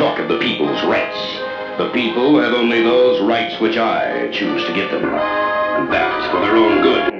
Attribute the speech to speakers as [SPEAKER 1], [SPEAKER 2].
[SPEAKER 1] talk of the people's rights. The people have only those rights which I choose to give them, and that's for their own good.